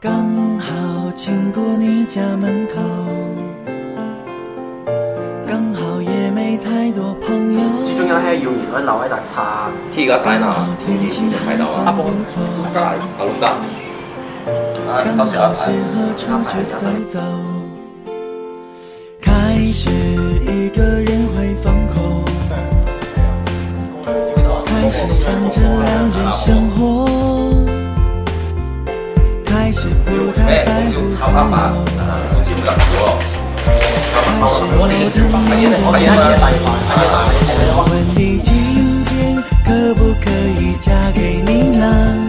刚好经过你家门口，刚好也没太多朋友。其中有一要面可留喺度就啊。阿阿啊，到时阿出去走走，开始。爸爸，那我记不了数哦。好吧，好了，天可不可以嫁天你啦？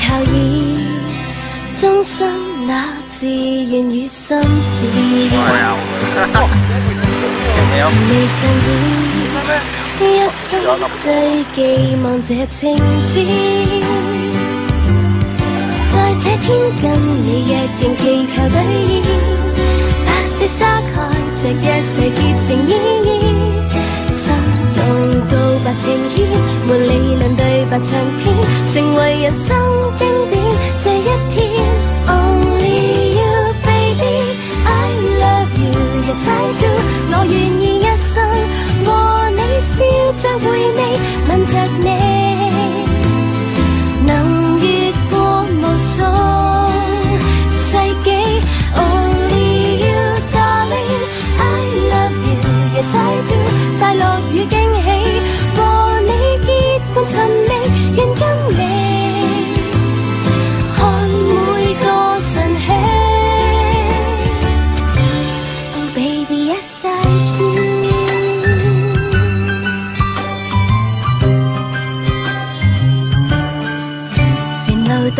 靠倚，终生那自愿与心事。从未上演。一生最寄望这情字，在这天跟你约定，祈求兑现。白雪覆盖着一世洁净意义，心动高拔清。白唱片成为人生经典，这一天。Only you, baby, I love you, yes I do. 我愿意一生和你笑着回味，吻着你。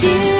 do